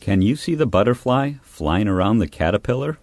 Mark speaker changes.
Speaker 1: Can you see the butterfly flying around the caterpillar?